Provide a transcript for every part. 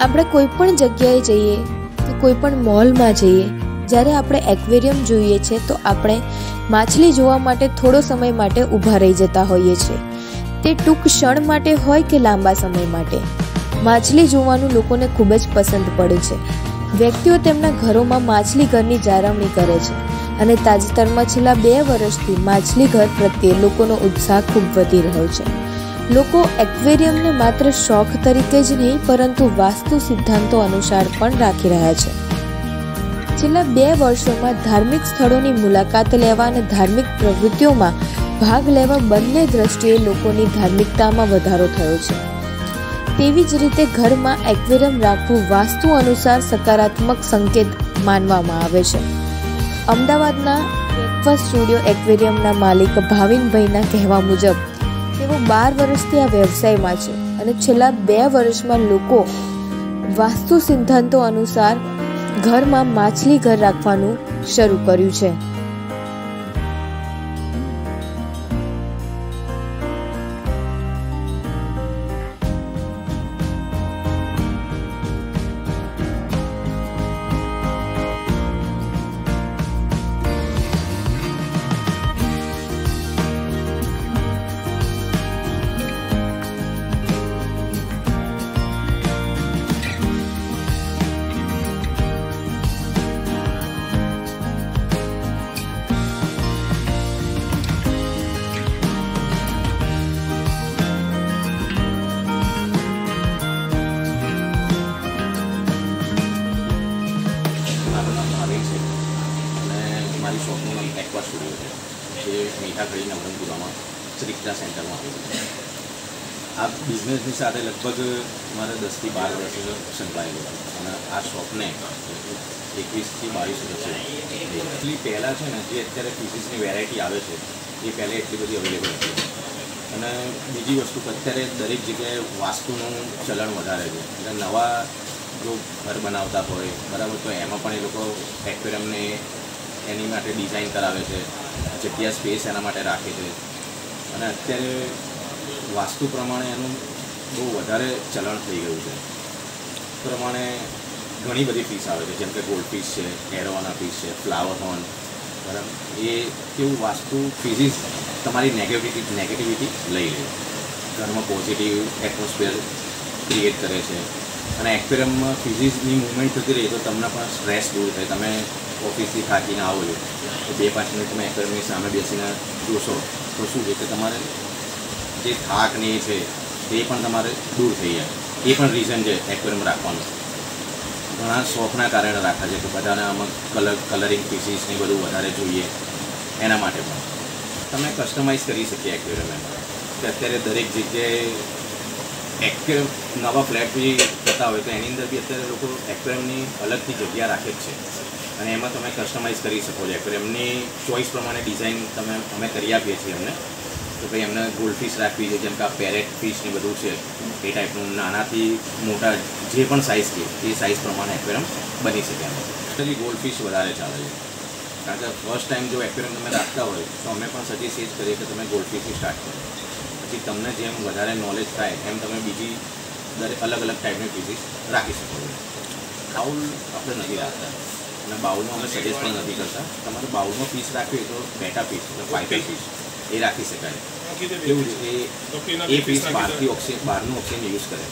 આપણે કોઈ પણ જગ્યાએ જઈએ કે કોઈ પણ મોલમાં જઈએ, જ્યારે આપણે એક્વેરિયમ જોઈએ છે, તો આપણે માછલી જોવા માટે થોડો સમય માટે ઊભા રહી જતા હોઈએ છીએ. તે ટૂંક ક્ષણ માટે હોય કે લાંબા સમય માટે? માછલી જોવાનું લોકોને ખૂબ જ પસંદ પડે છે. વ્યક્તિઓ તેમના ઘરોમાં માછલી ઘરની જાળવણી કરે છે અને તાજેતરમાં છેલ્લા બે વર્ષથી માછલી ઘર પ્રત્યે લોકોનો ઉત્સાહ ખૂબ વધી રહ્યો છે. લોકો એક્વેરિયમને માત્ર શોખ તરીકે જ નહીં, પરંતુ વાસ્તુ સિદ્ધાંતો અનુસાર પણ રાખી રહ્યા છે. છેલ્લા બે વર્ષોમાં ધાર્મિક સ્થળોની મુલાકાત લેવા અને ધાર્મિક પ્રવૃત્તિઓમાં ભાગ લેવા બંને દ્રષ્ટિએ લોકોની ધાર્મિકતામાં વધારો થયો છે. તેવી જ રીતે ઘરમાં એક્વેરિયમ રાખવું વાસ્તુ અનુસાર સકારાત્મક સંકેત માનવામાં આવે છે. અમદાવાદના બ્રેકફાસ્ટ સ્ટુડિયો એક્વેરિયમના માલિક ભાવિનભાઈના કહેવા મુજબ તેઓ બાર વર્ષથી આ વ્યવસાયમાં છે અને છેલ્લા બે વર્ષમાં લોકો વાસ્તુ સિદ્ધાંતો અનુસાર ઘરમાં માછલી ઘર રાખવાનું શરૂ કર્યું છે. મારી શોપનું નામ એક્વા સ્ટુડિયો છે, જે મીઠા ખડી નવરંગપુરામાં શ્રીક્ષા સેન્ટરમાં આવ્યું છે. આ બિઝનેસની સાથે લગભગ મારે દસથી બાર વર્ષ સંકળાયેલો અને આ શોપને એકવીસથી બાવીસ વર્ષ એટલી પહેલાં છે ને, જે અત્યારે પીસીસની વેરાયટી આવે છે, એ પહેલાં એટલી બધી અવેલેબલ હતી. અને બીજી વસ્તુ કે અત્યારે દરેક જગ્યાએ વાસ્તુનું ચલણ વધારે છે. એટલે નવા જો ઘર બનાવતા હોય, બરાબર, તો એમાં પણ એ લોકો એક્વેરિયમને એની માટે ડિઝાઇન કરાવે છે, જગ્યા સ્પેસ એના માટે રાખે છે. અને અત્યારે વાસ્તુ પ્રમાણે એનું બહુ વધારે ચલણ થઈ ગયું છે. પ્રમાણે ઘણી બધી ફીસ આવે છે, જેમ કે ગોલ્ડ ફીસ છે એરોવાના ફીસ છે ફ્લાવર હોર્ન બરાબર? એ કેવું વાસ્તુ ફિઝિક્સ તમારી નેગેટિવિટી નેગેટિવિટી લઈ લે. ઘરમાં પોઝિટિવ એટમોસ્ફિયર ક્રિએટ કરે છે. અને એક્વેરિયમમાં ફિઝિક્સની મૂવમેન્ટ થતી રહી તો તમને પણ સ્ટ્રેસ દૂર થાય. તમે ઓફિસથી થાકીને આવો છો. તો બે પાંચ મિનિટ તમે એકેડમી સામે બેસીને જોશો, તો શું છે કે તમારે જે થાક ને એ છે, એ પણ તમારે દૂર થઈ જાય. એ પણ રીઝન છે એક્વેરિયમ રાખવાનું. ઘણા શોખના કારણે રાખે છે કે બધાને આમાં કલર કલરિંગ પીસીસ ને બધું વધારે જોઈએ. એના માટે પણ. તમે કસ્ટમાઇઝ કરી શકીએ એક્વેરિયમ એમાં. કે અત્યારે દરેક જગ્યાએ એક્વેરિયમ નવા ફ્લેટ બી થતા હોય તો એની અંદર બી અત્યારે લોકો એક્વેરિયમની અલગથી જગ્યા રાખે જ છે. અને એમાં તમે કસ્ટમાઇઝ કરી શકો છો. એક્વેરિયમની ચોઈસ પ્રમાણે ડિઝાઇન તમે, અમે કરી આપીએ છીએ એમને. તો ભાઈ, એમને ગોલ્ડફિશ રાખવી છે, જેમ કે આ પેરેટ ફિશ ને બધું છે, એ ટાઈપનું નાનાથી મોટા જે પણ સાઇઝ છે એ સાઇઝ પ્રમાણે એક્વેરિયમ બની શકે એમ. ગોલ્ડફિશ વધારે ચાલે છે. કારણ કે ફર્સ્ટ ટાઈમ જો એક્વેરિયમ તમે રાખતા હોય, તો અમે પણ સજેસ્ટ એ જ કરીએ કે તમે ગોલ્ડફિશથી સ્ટાર્ટ કરો. પછી તમને જેમ વધારે નોલેજ થાય, એમ તમે બીજી દરેક અલગ અલગ ટાઈપની ફિશિસ રાખી શકો છો. બાઉલ આપણે નથી રાખતા. અને બાઉલમાં અમે સજેસ્ટ પણ નથી કરતા. તમારે બાઉલમાં પીસ રાખવી તો બેટા પીસ એટલે પાઇપેલ પીસ એ રાખી શકાય. કેવું છે? કે એ પીસ બહારથી ઓક્સિજન બહારનું ઓક્સિજન યુઝ કરે.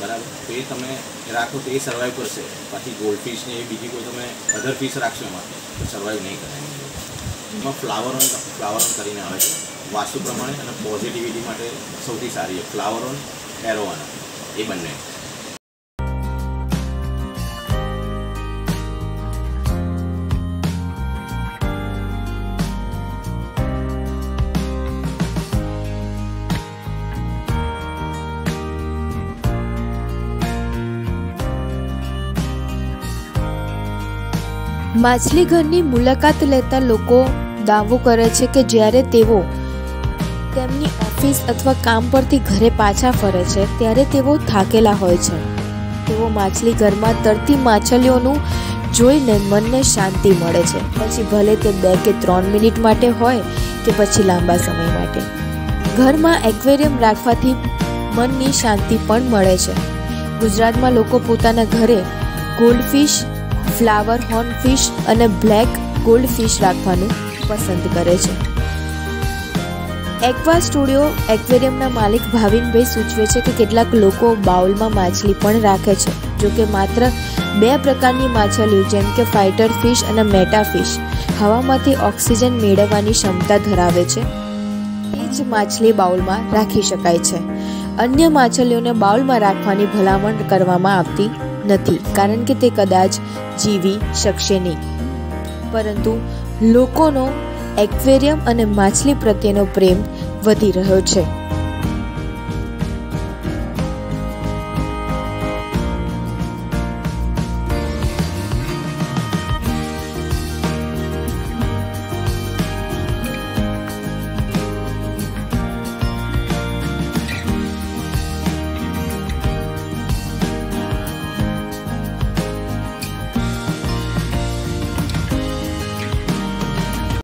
બરાબર? તો એ તમે રાખો તો એ સર્વાઈવ કરશે. બાકી ગોલ્ડ ફિશ ને એ બીજી કોઈ તમે અધર ફિશ રાખશો એમાં તો સર્વાઈવ નહીં કરે. એમાં ફ્લાવર ઓન ફ્લાવર ઓન કરીને આવે છે. વાસ્તુ પ્રમાણે અને પોઝિટિવિટી માટે સૌથી સારી છે ફ્લાવર ઓન એરોવાના એ બંને. માછલી ઘરની મુલાકાત લેતા લોકો દાવો કરે છે કે જ્યારે તેઓ તેમની ઓફિસ અથવા કામ પરથી ઘરે પાછા ફરે છે, ત્યારે તેઓ થાકેલા હોય છે. તેઓ માછલી ઘરમાં તરતી માછલીઓનું જોઈને મનને શાંતિ મળે છે. પછી ભલે તે બે કે ત્રણ મિનિટ માટે હોય કે પછી લાંબા સમય માટે. ઘરમાં એક્વેરિયમ રાખવાથી મનની શાંતિ પણ મળે છે. ગુજરાતમાં લોકો પોતાના ઘરે ગોલ્ડફિશ ફ્લાવર હોર્ન ફિશ અને બ્લેક ગોલ્ડ ફિશ રાખવાનું પસંદ કરે છે. એક્વા સ્ટુડિયો એક્વેરિયમના માલિક ભાવિનભાઈ સૂચવે છે કે કેટલાક લોકો બાઉલમાં માછલી પણ રાખે છે, જો કે માત્ર બે પ્રકારની માછલીઓ, જેમ કે ફાઇટર ફિશ અને મેટા ફિશ, હવામાંથી ઓક્સિજન મેળવવાની ક્ષમતા ધરાવે છે. જ માછલી બાઉલમાં રાખી શકાય છે. અન્ય માછલીઓને બાઉલમાં રાખવાની ભલામણ કરવામાં આવતી નથી, કારણ કે તે કદાચ જીવી શકશે નહીં. પરંતુ લોકોનો એક્વેરિયમ અને માછલી પ્રત્યેનો પ્રેમ વધી રહ્યો છે.